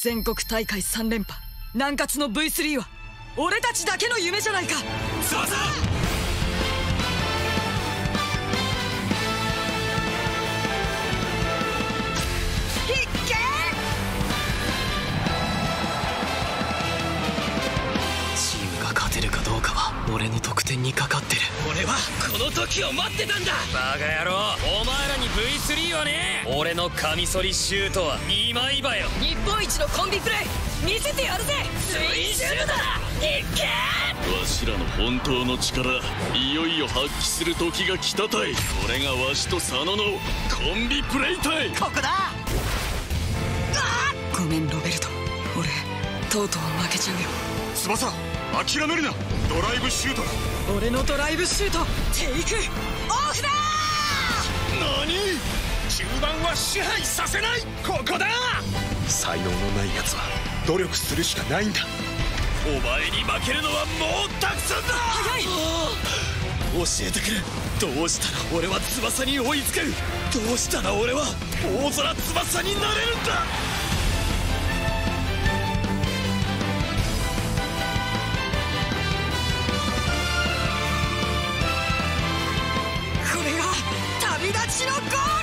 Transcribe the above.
全国大会3連覇。南葛の V3 は俺たちだけの夢じゃないか。翼俺の得点にかかってる。俺はこの時を待ってたんだ。バカ野郎お前 V3 はね俺のカミソリシュートは今井場よ。日本一のコンビプレイ見せてやるぜ。ツインシュートだいけわしらの本当の力いよいよ発揮する時が来たたい。これがわしと佐野のコンビプレイタイここだ。ごめんロベルト。俺とうとう負けちゃうよ。翼諦めるな。ドライブシュートだ。俺のドライブシュートテイクオフだ盤は支配させない。ここだ。才能のない奴は努力するしかないんだ。お前に負けるのはもうたくさんだ。早い。教えてくれ。どうしたら俺は翼に追いつける。どうしたら俺は大空翼になれるんだ。旅立ちのゴール